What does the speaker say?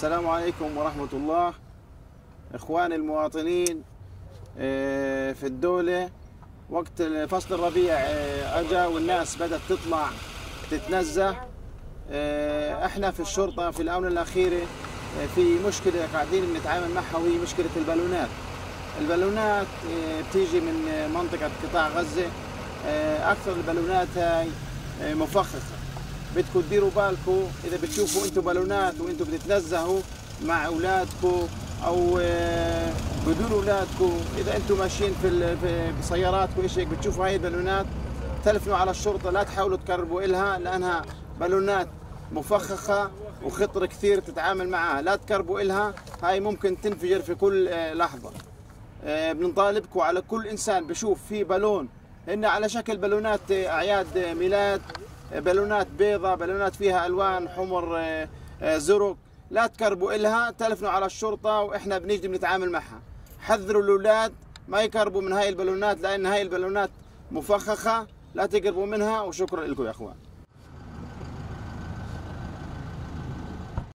السلام عليكم ورحمة الله. إخواني المواطنين آه، في الدولة وقت فصل الربيع آه، أجا والناس بدأت تطلع تتنزه. آه، إحنا في الشرطة في الآونة الأخيرة في مشكلة قاعدين بنتعامل معها وهي مشكلة البالونات. البالونات بتيجي من منطقة قطاع غزة. أكثر البالونات هاي مفخخة. بدكم تديروا بالكم. إذا بتشوفوا أنتم بالونات وأنتم بتتنزهوا مع أولادكم أو آه، بدون أولادكم. إذا أنتم ماشيين في بسياراتكم إيش هيك بتشوفوا هاي البالونات تلفنوا على الشرطة لا تحاولوا تقربوا إلها لأنها بالونات مفخخة وخطر كثير تتعامل معها. لا تقربوا إلها هاي ممكن تنفجر في كل آه، لحظة. آه، بنطالبكم على كل إنسان بشوف في بالون هن على شكل بالونات أعياد ميلاد بالونات بيضة بالونات فيها ألوان حمر آه، آه، زرق. لا تقربوا إلها تلفنوا على الشرطة وإحنا بنيجي بنتعامل معها. حذروا الأولاد ما يقربوا من هاي البالونات لأن هاي البالونات مفخخة لا تقربوا منها وشكرا لكم يا أخوان.